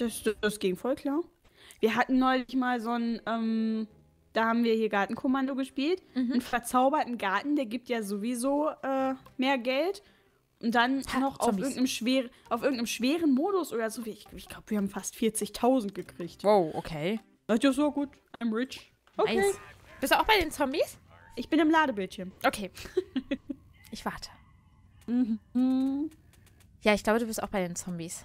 Das, das ging voll klar. Wir hatten neulich mal so ein, ähm, da haben wir hier Gartenkommando gespielt. Mhm. Einen verzauberten Garten, der gibt ja sowieso äh, mehr Geld. Und dann Ha, noch auf irgendeinem, schwer, auf irgendeinem schweren Modus oder so. Ich, ich glaube, wir haben fast 40.000 gekriegt. Wow, okay. Das ist ja so gut. I'm rich. Okay. Nice. Bist du auch bei den Zombies? Ich bin im Ladebildschirm. Okay. ich warte. Mhm. Ja, ich glaube, du bist auch bei den Zombies.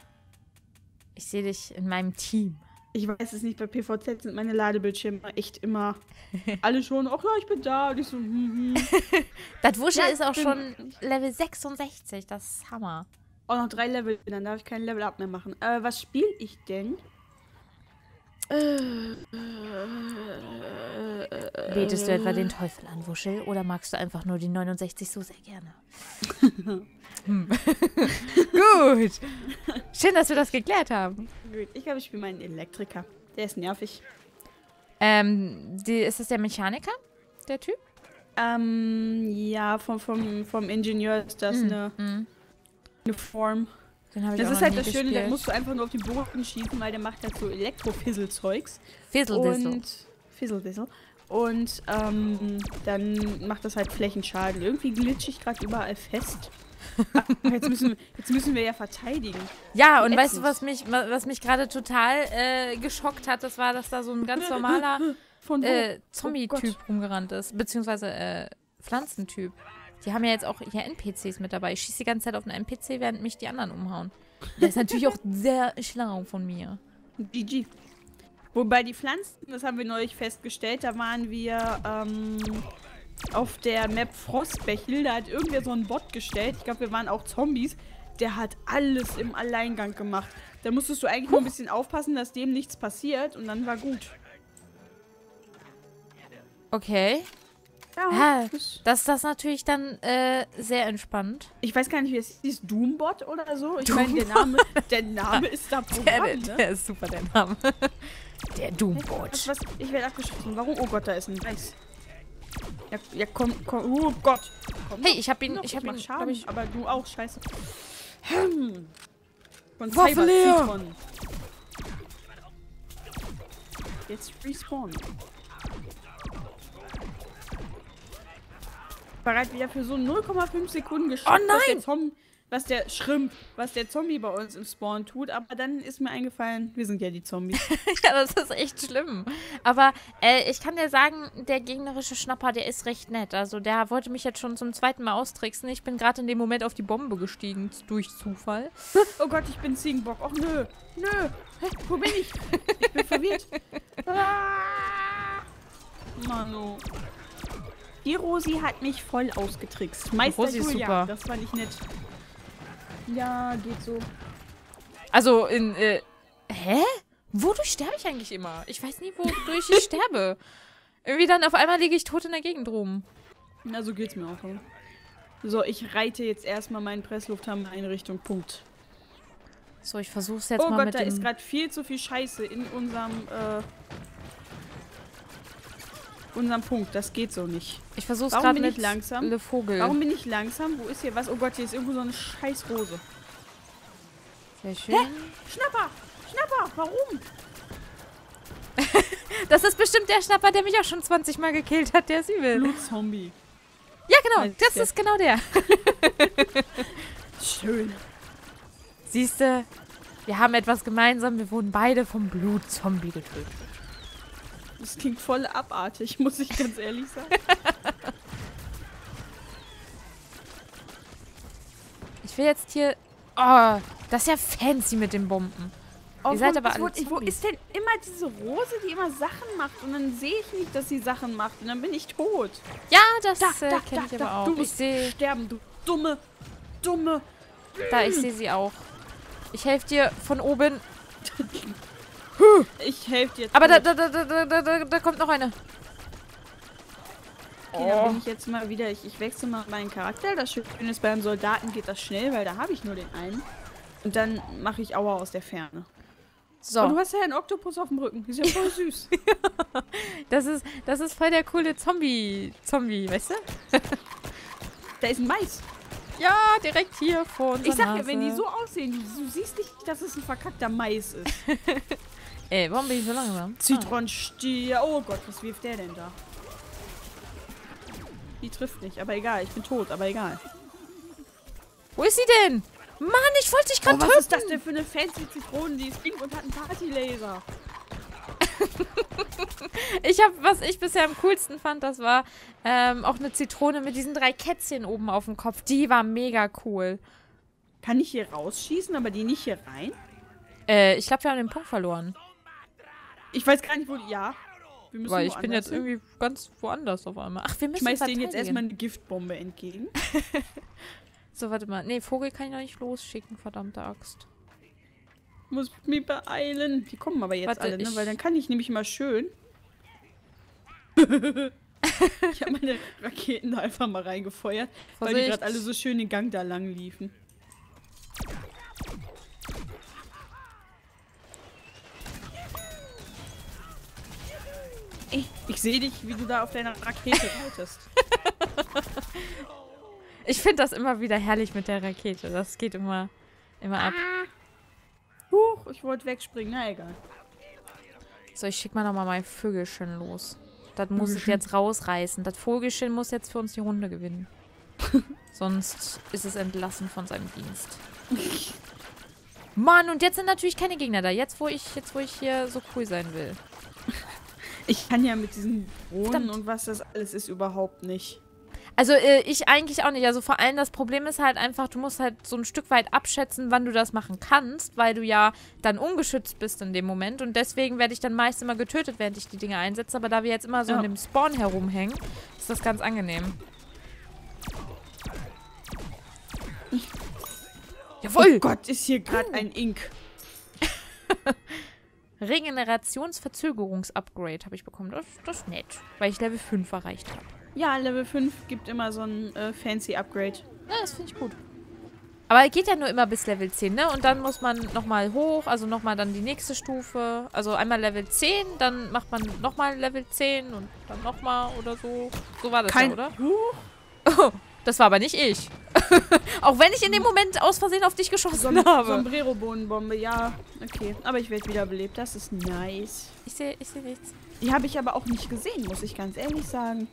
Ich sehe dich in meinem Team. Ich weiß es nicht, bei PVZ sind meine Ladebildschirme echt immer alle schon, ach ja, ich bin da. Und ich so, hm, hm. Das Wuschel Ja, ist auch schon Level 66. Das ist Hammer. Auch noch drei Level, dann darf ich kein Level Up mehr machen. Äh, was spiele ich denn? Betest du etwa den Teufel an, Wuschel? Oder magst du einfach nur die 69 so sehr gerne? Hm. Gut. Schön, dass wir das geklärt haben. Gut, ich glaube, ich spiele meinen Elektriker. Der ist nervig. Ähm, die, ist das der Mechaniker? Der Typ? Ähm, ja, vom, vom, vom Ingenieur ist das eine, Mhm. eine Form. Den habe ich Das auch ist halt das Schöne, da musst du einfach nur auf den Boden schießen, weil der macht halt so Elektrofisselzeugs. Fizzle-Dizzle. Und Fizzeldizzle. Und ähm, dann macht das halt Flächenschaden. Irgendwie glitsch ich gerade überall fest. Aber jetzt müssen, jetzt müssen wir ja verteidigen. Ja, und Ätzend. weißt du, was mich, wa- was mich gerade total äh, geschockt hat? Das war, dass da so ein ganz normaler äh, Oh Zombie-Typ rumgerannt ist. Beziehungsweise äh, Pflanzentyp. Die haben ja jetzt auch hier NPCs mit dabei. Ich schieße die ganze Zeit auf einen NPC, während mich die anderen umhauen. Das ist natürlich auch sehr schlau von mir. GG. Wobei die Pflanzen, das haben wir neulich festgestellt, da waren wir ähm, auf der Map Frostbächel, da hat irgendwer so einen Bot gestellt. Ich glaube, wir waren auch Zombies. Der hat alles im Alleingang gemacht. Da musstest du eigentlich nur ein bisschen aufpassen, dass dem nichts passiert und dann war gut. Okay. Ja, Ah, das- ist das natürlich dann äh, sehr entspannt. ich weiß gar nicht, wie es hieß. Doombot oder so? Ich meine, der Name, der Name ist da Der, Programm, der, ne? der ist super, der Name. Der Was, Doombot. was, ich werde abgeschossen. Warum? Oh Gott, da ist ein Weiß. Ja, ja komm, komm. Oh Gott. Komm Hey, ich hab ihn, doch, ich hab mach ihn, Schaden, ich- aber du auch, scheiße. Hm. Von Waffe leer. Jetzt respawn. Bereit wieder für so 0,5 Sekunden geschafft, Oh was der nein! Was der Schrimp, was der Zombie bei uns im Spawn tut, aber dann ist mir eingefallen, wir sind ja die Zombies. Ja, das ist echt schlimm. Aber äh, ich kann dir sagen, der gegnerische Schnapper, der ist recht nett. Also der wollte mich jetzt schon zum zweiten Mal austricksen. Ich bin gerade in dem Moment auf die Bombe gestiegen, durch Zufall. Oh Gott, ich bin Ziegenbock. Och nö, nö. Hä, wo bin ich? Ich bin verwirrt. Ah. Mano. Die Rosi hat mich voll ausgetrickst. Meister Rosi ist Julian, super. das war nicht nett. Ja, geht so. Also in, äh, hä? Wodurch sterbe ich eigentlich immer? Ich weiß nie, wodurch ich sterbe. Irgendwie dann auf einmal liege ich tot in der Gegend rum. Na, so geht's mir auch. aber. So, ich reite jetzt erstmal meinen Presslufthammer in Richtung Punkt. So, ich versuche es jetzt oh mal Gott, mit da ist gerade viel zu viel Scheiße in unserem, äh, unserem Punkt. Das geht so nicht. Ich versuche es Warum gerade bin ich mit langsam? Le Vogel. Warum bin ich langsam? Wo ist hier was? Oh Gott, hier ist irgendwo so eine scheiß Rose. Sehr schön. Schnapper! Schnapper! Warum? Das ist bestimmt der Schnapper, der mich auch schon 20 Mal gekillt hat, der ist übel. Blutzombie. Ja, genau. Das klar. ist genau der. Schön. Siehste, wir haben etwas gemeinsam. Wir wurden beide vom Blutzombie getötet. Das klingt voll abartig, muss ich ganz ehrlich sagen. Ich will jetzt hier... Oh, das ist ja fancy mit den Bomben. Ihr seid wo- aber wo, alle wo Zombies. ist denn immer diese Rose, die immer Sachen macht? Und dann sehe ich nicht, dass sie Sachen macht. Und dann bin ich tot. Ja, das Da, äh, da, kenne da, ich da. aber auch. Du musst sterben, du dumme, dumme. Da, ich sehe sie auch. Ich helfe dir von oben. Ich helfe dir. Aber da, da, da, da, da, da, da kommt noch eine. Okay, dann bin ich jetzt mal wieder. Ich, ich wechsle mal meinen Charakter. Das Schöne ist, beim Soldaten geht das schnell, weil da habe ich nur den einen. Und dann mache ich Aua aus der Ferne. So. Und du hast ja einen Oktopus auf dem Rücken. Ist ja voll süß. Das ist, das ist voll der coole Zombie, Zombie, weißt du? da ist ein Mais. Ja, direkt hier vor unserer Ich sag Nase. ja, wenn die so aussehen, du, du siehst nicht, dass es ein verkackter Mais ist. Ey, warum bin ich so langsam? Zitronenstier. Oh Gott, was wirft der denn da? Die trifft nicht, aber egal. Ich bin tot, aber egal. Wo ist sie denn? Mann, ich wollte dich Oh, gerade was ist töten. das denn für eine fancy Zitrone? Die ist pink und hat einen Partylaser. Ich habe, was ich bisher am coolsten fand, das war ähm, auch eine Zitrone mit diesen drei Kätzchen oben auf dem Kopf. Die war mega cool. Kann ich hier rausschießen, aber die nicht hier rein? Äh, ich glaube, wir haben den Punkt verloren. Ich weiß gar nicht, wo. Ja. Wir müssen Weil ich bin jetzt hin. irgendwie ganz woanders auf einmal. Ach, wir müssen Schmeiß denen jetzt erstmal eine Giftbombe entgegen. So, warte mal. Nee, Vogel kann ich noch nicht losschicken, verdammte Axt. Muss mich beeilen. Die kommen aber jetzt Warte, alle, ne? Weil dann kann ich nämlich mal schön... ich habe meine Raketen da einfach mal reingefeuert, weil die Vorsicht. gerade alle so schön den Gang da lang liefen. Ich, ich sehe dich, wie du da auf deiner Rakete reitest. Ich finde das immer wieder herrlich mit der Rakete. Das geht immer, immer ab. Huch, ich wollte wegspringen. Na egal. So, ich schicke mal nochmal mein Vögelchen los. Das muss Vögelchen. jetzt rausreißen. Das Vogelchen muss jetzt für uns die Runde gewinnen. Sonst ist es entlassen von seinem Dienst. Mann, und jetzt sind natürlich keine Gegner da. Jetzt, wo ich, jetzt, wo ich hier so cool sein will. Ich kann ja mit diesen Drohnen und was das alles ist überhaupt nicht. Also äh, ich eigentlich auch nicht. Also vor allem das Problem ist halt einfach, du musst halt so ein Stück weit abschätzen, wann du das machen kannst, weil du ja dann ungeschützt bist in dem Moment. Und deswegen werde ich dann meist immer getötet, während ich die Dinge einsetze. Aber da wir jetzt immer so Ja. in dem Spawn herumhängen, ist das ganz angenehm. Jawohl! Oh Gott, ist hier gerade ein Ink. Regenerationsverzögerungs-Upgrade habe ich bekommen. Das, das ist nett, weil ich Level 5 erreicht habe. Ja, Level 5 gibt immer so ein äh, fancy Upgrade. Ja, das finde ich gut. Aber er geht ja nur immer bis Level 10, ne? Und dann muss man nochmal hoch, also nochmal dann die nächste Stufe. Also einmal Level 10, dann macht man nochmal Level 10 und dann nochmal oder so. So war das ja, oder? Huch, Oh, das war aber nicht ich. Auch wenn ich in dem Moment aus Versehen auf dich geschossen Som habe. Sombrero-Bohnenbombe, ja. Okay, aber ich werde wiederbelebt. Das ist nice. Ich sehe ich seh nichts. Die habe ich aber auch nicht gesehen, muss ich ganz ehrlich sagen.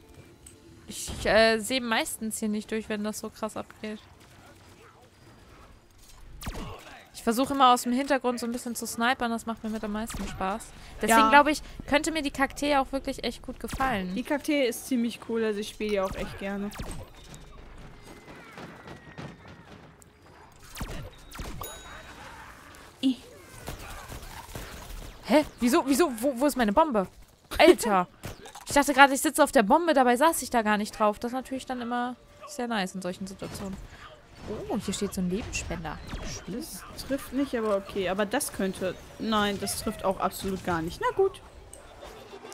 Ich äh, sehe meistens hier nicht durch, wenn das so krass abgeht. Ich versuche immer aus dem Hintergrund so ein bisschen zu snipern, das macht mir mit am meisten Spaß. Deswegen Ja. glaube ich, könnte mir die Kakteen auch wirklich echt gut gefallen. Die Kakteen ist ziemlich cool, also ich spiele die auch echt gerne. Hä? Wieso? Wieso? Wo, wo ist meine Bombe? Alter! ich dachte gerade, ich sitze auf der Bombe, dabei saß ich da gar nicht drauf. Das ist natürlich dann immer sehr nice in solchen Situationen. Oh, hier steht so ein Lebensspender. Das trifft nicht, aber okay. Aber das könnte... Nein, das trifft auch absolut gar nicht. Na gut.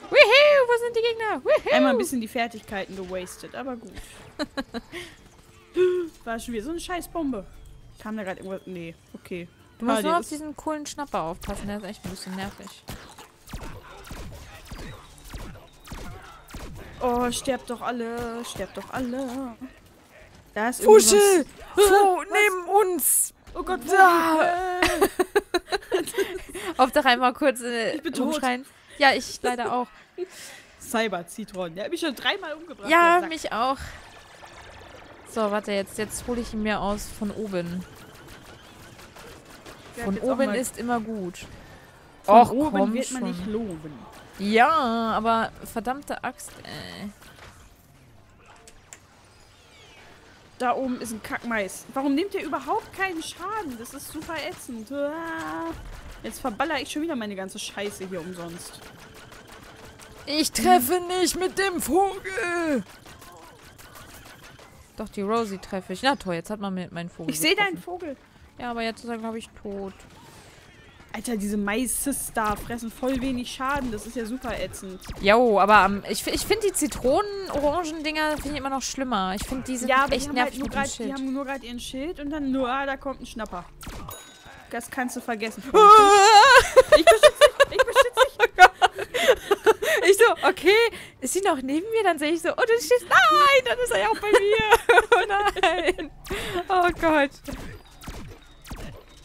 Wuhu, wo sind die Gegner? Wuhu. Einmal ein bisschen die Fertigkeiten gewastet, aber gut. War schon wieder so eine scheiß Bombe. Kam da gerade irgendwas... Nee, okay. Du musst Ah, nur die auf diesen coolen Schnapper aufpassen, der ist echt ein bisschen nervig. Oh, sterbt doch alle, sterbt doch alle. Da ist Fuschel! irgendwas- So, neben uns! Oh Gott, Da! Auf doch einmal kurz äh, Ich bin tot. umschreien. Ja, ich leider auch. Cyber Citron. Der hat mich schon dreimal umgebracht. Ja, mich auch. So, warte, jetzt, jetzt hole ich ihn mir aus von oben. Von oben ist immer gut. Von Och, oben wird man schon. nicht loben. Ja, aber verdammte Axt, äh. Da oben ist ein Kackmais. Warum nimmt der überhaupt keinen Schaden? Das ist super ätzend. Ah. Jetzt verballer ich schon wieder meine ganze Scheiße hier umsonst. Ich treffe nicht mit dem Vogel! Doch, die Rosie treffe ich. Na toll, jetzt hat man meinen Vogel Ich sehe deinen Vogel. Ja, aber jetzt ist er, glaube ich, tot. Alter, diese Maises da fressen voll wenig Schaden. Das ist ja super ätzend. Jo, aber ähm, ich, ich finde die Zitronen-Orangen-Dinger finde ich immer noch schlimmer. Ich finde, die sind Ja, echt die haben, nervig halt mit die haben nur gerade ihren Schild und dann nur, ah, da kommt ein Schnapper. Das kannst du vergessen. Ich beschütze dich, ich beschütze dich. ich so, okay, ist sie noch neben mir? Dann sehe ich so, oh, du stehst, nein, dann ist er ja auch bei mir. oh nein. Oh Gott.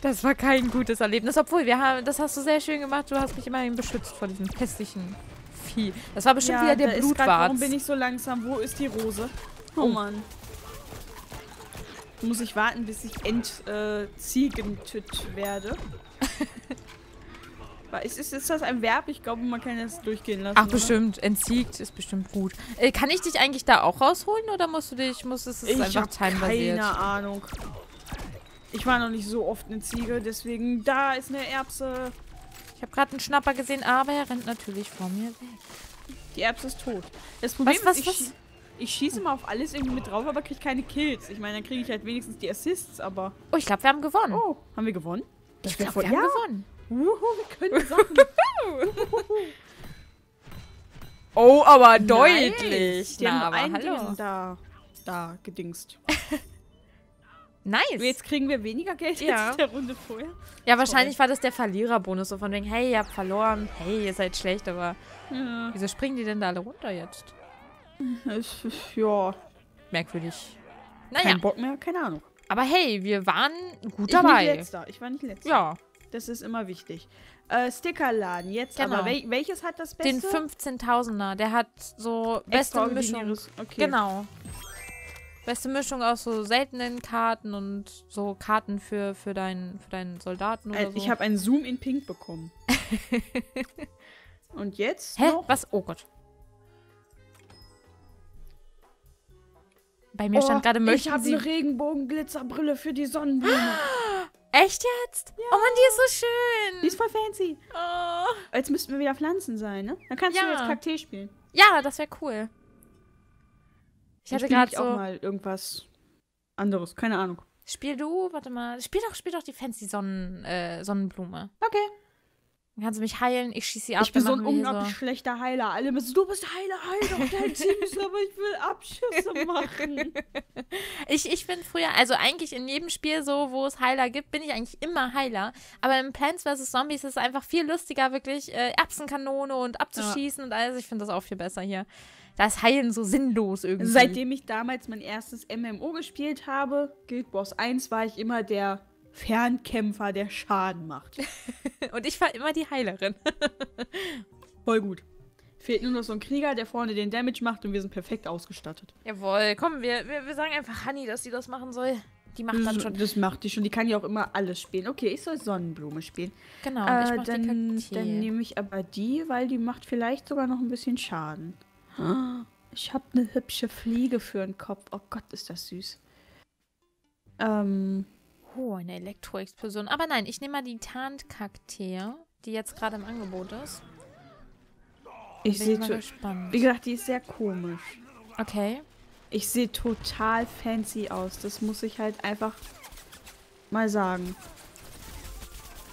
Das war kein gutes Erlebnis. Obwohl, wir haben, das hast du sehr schön gemacht. Du hast mich immerhin beschützt vor diesem hässlichen Vieh. Das war bestimmt wieder der Blutwarz. Warum bin ich so langsam? Wo ist die Rose? Oh, Oh. Mann. Muss ich warten, bis ich entziegentet werde? Weil ist, ist, ist das ein Verb? Ich glaube, man kann das durchgehen lassen. Ach, oder? bestimmt. Entsiegt ist bestimmt gut. Äh, kann ich dich eigentlich da auch rausholen oder musst du dich, musst es ist Ich einfach timebasiert? keine Ahnung. Ich war noch nicht so oft eine Ziege, deswegen da ist eine Erbse. Ich habe gerade einen Schnapper gesehen, aber er rennt natürlich vor mir weg. Die Erbse ist tot. Das Problem was, ist, ich, was? ich schieße mal auf alles irgendwie mit drauf, aber kriege keine Kills. Ich meine, dann kriege ich halt wenigstens die Assists, aber... Oh, ich glaube, wir haben gewonnen. Oh, haben wir gewonnen? ich wär glaube, wir haben ja. gewonnen. Wuhu, wir können Sachen. Oh, aber Nice. Die Na, haben aber hallo. Ding da, da gedingst. Nice. Jetzt kriegen wir weniger Geld Ja. als in der Runde vorher. Ja, wahrscheinlich war das der Verliererbonus. So von wegen, hey, ihr habt verloren. Hey, ihr seid schlecht, aber Ja, wieso springen die denn da alle runter jetzt? es- ja Merkwürdig. kein Naja, Bock mehr, keine Ahnung. aber hey, wir waren gut Ich war dabei. nicht letzter. Ich war nicht letzter. Ja, Das ist immer wichtig. Äh, Stickerladen. Jetzt Genau. aber. Wel welches hat das den Beste? 15.000er. Der hat so beste Mischung. Okay. Genau. Beste Mischung aus so seltenen Karten und so Karten für, für, deinen, für deinen Soldaten oder so. Ich habe einen Zoom in Pink bekommen. Und jetzt Hä? noch? Was? Oh Gott. Bei mir Oh, stand gerade, ich möchten habe Sie... eine Regenbogen-Glitzerbrille für die Sonnenblume. Echt jetzt? Oh Mann, die ist so die schön. ist voll fancy. Oh. Jetzt müssten wir wieder Pflanzen sein, ne? Dann kannst du Ja. jetzt Kakteen spielen. Ja, das wäre cool. Ich hatte gerade ich auch so... mal irgendwas anderes. Keine Ahnung. Spiel du, warte mal. Spiel doch, spiel doch die fancy Sonnen, äh, Sonnenblume. Okay. Dann kannst du mich heilen, ich schieße sie ab. ich bin so ein unglaublich schlechter Heiler. Alle müssen, du bist Heiler, heil doch dein Team, aber ich will Abschüsse machen. Ich, ich bin früher, also eigentlich in jedem Spiel so, wo es Heiler gibt, bin ich eigentlich immer Heiler. Aber in Plants vs. Zombies ist es einfach viel lustiger, wirklich äh, Erbsenkanone und abzuschießen und alles. Ich finde das auch viel besser hier. Da ist Heilen so sinnlos irgendwie. Seitdem ich damals mein erstes MMO gespielt habe, Guild Wars 1, war ich immer der Fernkämpfer, der Schaden macht. Und ich war immer die Heilerin. Voll gut. Fehlt nur noch so ein Krieger, der vorne den Damage macht und wir sind perfekt ausgestattet. Jawohl, komm, wir, wir, wir sagen einfach Honey, dass sie das machen soll. Die macht dann Das, schon. das macht die schon. Die kann ja auch immer alles spielen. Okay, ich soll Sonnenblume spielen. Genau, Äh, ich mach dann, die Kakteen. dann nehme ich aber die, weil die macht vielleicht sogar noch ein bisschen Schaden. Ich habe eine hübsche Fliege für den Kopf. Oh Gott, ist das süß. Ähm, Oh, eine Elektroexplosion. Aber nein, ich nehme mal die Tarnkakteen, die jetzt gerade im Angebot ist. ich sehe, wie gesagt, die ist sehr komisch. Okay. Ich sehe total fancy aus. Das muss ich halt einfach mal sagen.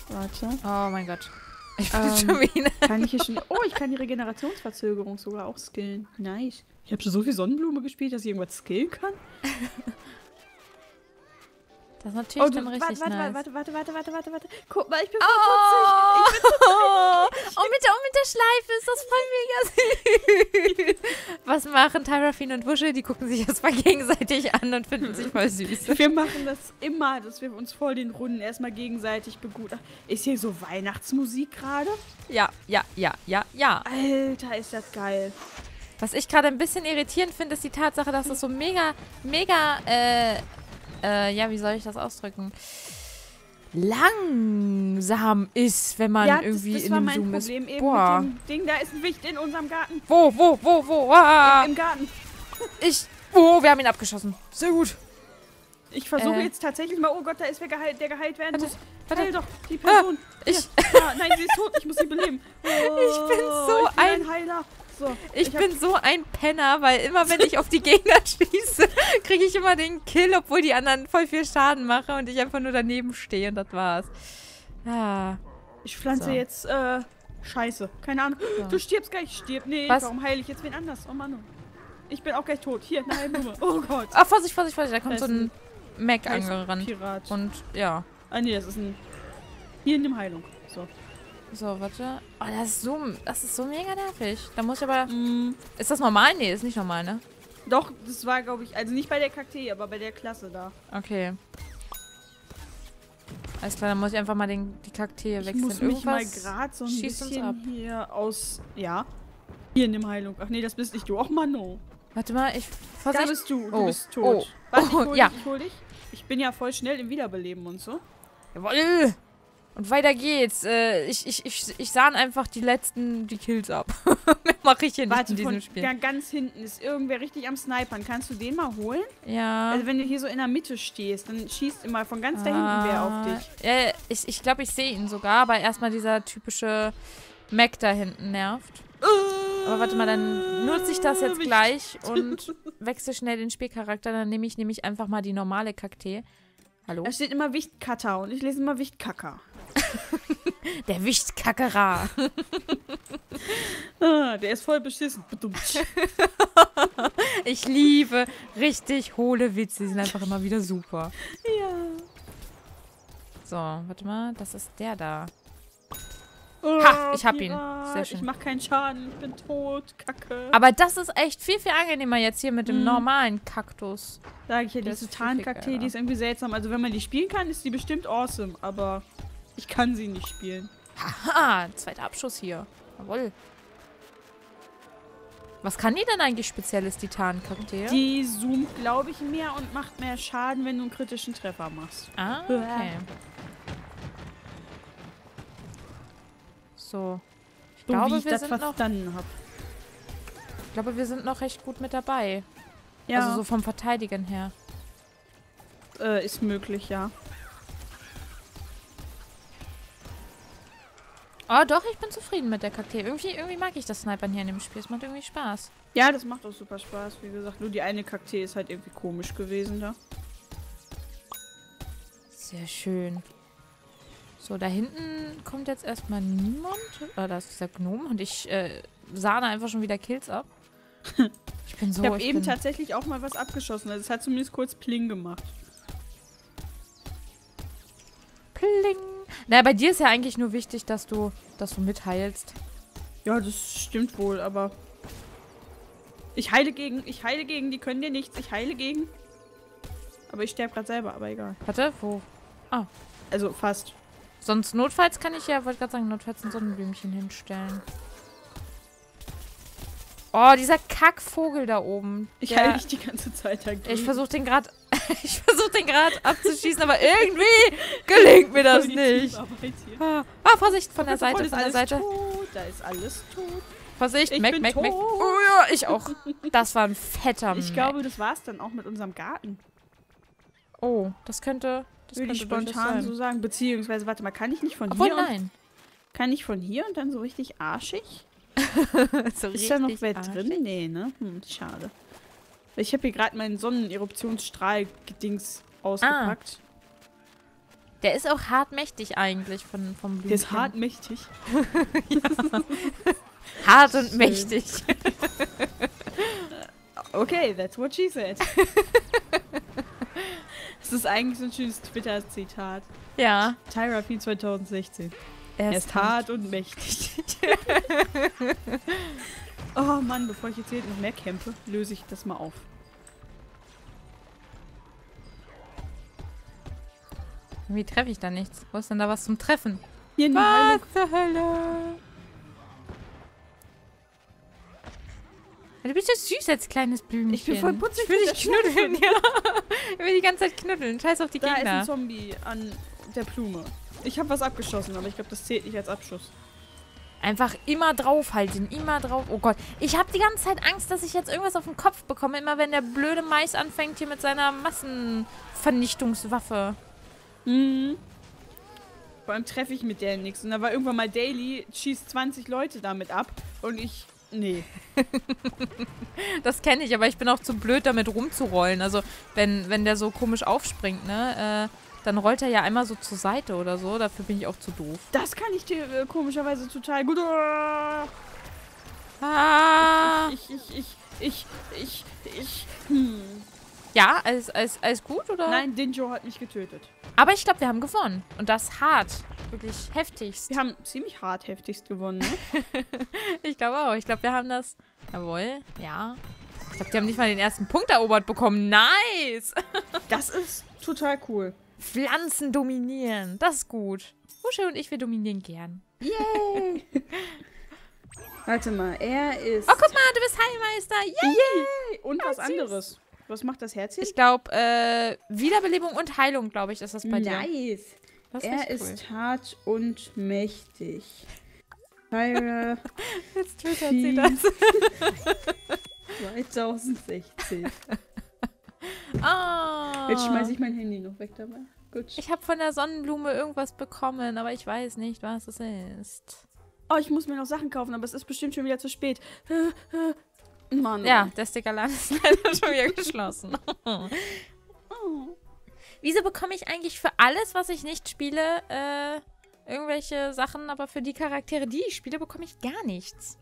Warte. Oh mein Gott. Ich bin Ähm, schon wieder. Kann ich hier schon. Oh, ich kann die Regenerationsverzögerung sogar auch skillen. Nice. Ich habe schon so viel Sonnenblume gespielt, dass ich irgendwas skillen kann. Das ist natürlich Oh, dann du, richtig warte, nice. warte, warte, warte, warte, warte, warte. Guck mal, ich bin Oh, putzig. Oh, mit der, oh, mit der Schleife ist das voll mega süß. Was machen Tyrafin und Wuschel? Die gucken sich erstmal gegenseitig an und finden sich voll süß. Wir machen das immer, dass wir uns voll den Runden erstmal gegenseitig begutachten. Ist hier so Weihnachtsmusik gerade? Ja, ja, ja, ja, ja. Alter, ist das geil. Was ich gerade ein bisschen irritierend finde, ist die Tatsache, dass es so mega, mega, äh, äh, ja, wie soll ich das ausdrücken? Langsam ist, wenn man ja, das, irgendwie das in war dem Zoom Problem ist. Boah. Ding. Da ist ein Wicht in unserem Garten. Wo, wo, wo, wo? Ah, Im Garten. ich. Oh, wir haben ihn abgeschossen. Sehr gut. Ich versuche Äh. jetzt tatsächlich mal. Oh Gott, da ist wer geheilt, der geheilt werden Warte, muss. warte. Heil doch, die Person. ich- Hier. Ja, nein, sie ist tot. Ich muss sie beleben. Oh, Ich bin so ich bin ein- ein Heiler. So, Ich, hab- bin so ein Penner, weil immer wenn ich auf die Gegner schieße, kriege ich immer den Kill, obwohl die anderen voll viel Schaden machen und ich einfach nur daneben stehe und das war's. Ah. Ich pflanze So. jetzt, äh, Scheiße. Keine Ahnung. So. Du stirbst gleich. Stirb. Nee, Was? warum heile ich jetzt wen anders? Oh Mann. Ich bin auch gleich tot. Hier, eine Heilnummer. Oh Gott. Ah, Vorsicht, Vorsicht, Vorsicht, da kommt so ein Mac Da ein angerannt. Pirat. Und ja. Ah, nee, das ist ein. Hier in dem Heilung. So. So, warte. Oh, das ist so, das ist so mega nervig. Da muss ich aber. Mm, Ist das normal? Nee, ist nicht normal, ne? Doch, das war, glaube ich, also nicht bei der Kakteen, aber bei der Klasse da. Okay. Alles klar, dann muss ich einfach mal den, die Kakteen Ich wechseln. muss mich mal Irgendwas gerade so ein bisschen hier aus... Ja. Hier in dem Heilung. Ach nee, das bist nicht du. Ach Mano. Warte mal, ich Da Vorsicht. bist du. Du Oh. bist tot. Oh. Warte, ich Oh, hol ja. dich, ich hol dich. Ich bin ja voll schnell im Wiederbeleben und so. Jawoll! Und weiter geht's. Äh, ich, ich, ich, ich sahn einfach die letzten, die Kills ab. Mehr mache ich hier nicht Warte, in diesem Spiel. ja, ganz hinten ist irgendwer richtig am Snipern. Kannst du den mal holen? Ja. Also wenn du hier so in der Mitte stehst, dann schießt immer von ganz da hinten wer auf dich. Äh, ich ich glaube, ich sehe ihn sogar, aber erstmal dieser typische Mac da hinten nervt. Aber warte mal, dann nutze ich das jetzt gleich und wechsle schnell den Spielcharakter. Dann nehme ich nämlich einfach mal die normale Kakteen. Hallo? Da steht immer Wichtkatter und ich lese immer Wichtkacker. Der Wichtkackerer. Ah, der ist voll beschissen. Ich liebe richtig hohle Witze. Die sind einfach immer wieder super. ja. So, warte mal. Das ist der da. Oh, Ha, ich hab ihn. Sehr schön. Ich mach keinen Schaden, ich bin tot. Kacke. Aber das ist echt viel, viel angenehmer jetzt hier mit dem Mhm. normalen Kaktus. Sag ich ja, diese geiler. die ist irgendwie seltsam. Also wenn man die spielen kann, ist die bestimmt awesome. Aber ich kann sie nicht spielen. Haha, zweiter Abschuss hier. Jawohl. Was kann die denn eigentlich spezielles, die Tarnkakteen? Die zoomt, glaube ich, mehr und macht mehr Schaden, wenn du einen kritischen Treffer machst. Ah, okay. So. Ich So glaube, wie ich wir das sind noch, verstanden habe. ich glaube, wir sind noch recht gut mit dabei. Ja, Also so vom Verteidigen her. äh, ist möglich, ja. Oh, doch, ich bin zufrieden mit der Kakteen. Irgendwie, irgendwie mag ich das Snipern hier in dem Spiel. Es macht irgendwie Spaß. Ja, das macht auch super Spaß. Wie gesagt, nur die eine Kakteen ist halt irgendwie komisch gewesen da. Sehr schön. So, da hinten kommt jetzt erstmal niemand. Ah, da ist dieser Gnome und ich äh, sahne einfach schon wieder Kills ab. Ich bin so. ich habe eben bin, tatsächlich auch mal was abgeschossen. Also es hat zumindest kurz Pling gemacht. Pling. Na, bei dir ist ja eigentlich nur wichtig, dass du, dass du mitheilst. Ja, das stimmt wohl, aber... Ich heile gegen, ich heile gegen, die können dir nichts. Ich heile gegen. Aber ich sterbe gerade selber, aber egal. Warte, wo? Also fast. Sonst notfalls kann ich ja, wollte gerade sagen, notfalls ein Sonnenblümchen hinstellen. Oh, dieser Kackvogel da oben. Ich heile dich die ganze Zeit dagegen. Ich versuche den gerade, ich versuche den gerade abzuschießen, aber irgendwie gelingt mir das nicht. Ah, ah, Vorsicht, von der Seite, von der Seite. Tot, da ist alles tot. Vorsicht, Ich Mac, Mac, Mac. Oh ja, ich auch. Das war ein fetter Ich Mac. glaube, das war's dann auch mit unserem Garten. Oh, das könnte, das Würde ich spontan so sagen. Beziehungsweise, warte mal, kann ich nicht von Obwohl, hier nein. kann ich von hier und dann so richtig arschig? so Ist da noch wer arschig. drin? Nee, ne? Hm, schade. Ich habe hier gerade meinen Sonneneruptionsstrahl-Gedings ausgepackt. Der ist auch hartmächtig eigentlich von, vom Blümchen. Der ist hartmächtig. Hart und Schön. mächtig. Okay, that's what she said. Das ist eigentlich so ein schönes Twitter-Zitat. Ja. Tyra P 2016. Er ist hart und mächtig. oh Mann, bevor ich jetzt hier noch mehr kämpfe, löse ich das mal auf. Wie treffe ich da nichts? Wo ist denn da was zum Treffen? Hier Was zur Hölle? Du bist ja süß als kleines Blümchen. Ich bin voll putzig Ich will dich knuddeln, ja. Ich will die ganze Zeit knuddeln. Scheiß auf die Da ist ein Gegner. Zombie an der Blume. Ich habe was abgeschossen, aber ich glaube, das zählt nicht als Abschuss. Einfach immer draufhalten, immer drauf. Oh Gott, ich habe die ganze Zeit Angst, dass ich jetzt irgendwas auf den Kopf bekomme, immer wenn der blöde Mais anfängt hier mit seiner Massenvernichtungswaffe. Mhm. Vor allem treffe ich mit der nichts. Und da war irgendwann mal Daily, schießt 20 Leute damit ab. Und ich. Nee. Das kenne ich, aber ich bin auch zu blöd, damit rumzurollen. Also, wenn, wenn der so komisch aufspringt, ne, äh, dann rollt er ja einmal so zur Seite oder so. Dafür bin ich auch zu doof. Das kann ich dir äh, komischerweise total gut. Ah! Ich, ich, ich, ich, ich, ich. Hm. Ja, alles, alles, alles gut, oder? Nein, Dinjo hat mich getötet. Aber ich glaube, wir haben gewonnen. Und das hart. Wirklich heftigst. Wir haben ziemlich hart heftigst gewonnen, ne? Ich glaube auch. Ich glaube, wir haben das. Jawohl. Ja. glaube, die haben nicht mal den ersten Punkt erobert bekommen. Nice! Das ist total cool. Pflanzen dominieren. Das ist gut. Usche und ich, wir dominieren gern. Yay! Warte mal, er ist. Oh, guck mal, du bist Heilmeister. Yay! Yay! Und was süß. anderes. Was macht das Herzchen? Ich glaube, äh, Wiederbelebung und Heilung, glaube ich, ist das bei dir. nice. Das Er ist hart und mächtig. Tyra Jetzt twittert sie sie das. 2016. Oh. Jetzt schmeiße ich mein Handy noch weg dabei. Gut. Ich habe von der Sonnenblume irgendwas bekommen, aber ich weiß nicht, was es ist. Oh, ich muss mir noch Sachen kaufen, aber es ist bestimmt schon wieder zu spät. Mann. Ja, der Stickerladen ist leider schon wieder geschlossen. Oh. Wieso bekomme ich eigentlich für alles, was ich nicht spiele, äh, irgendwelche Sachen, aber für die Charaktere, die ich spiele, bekomme ich gar nichts?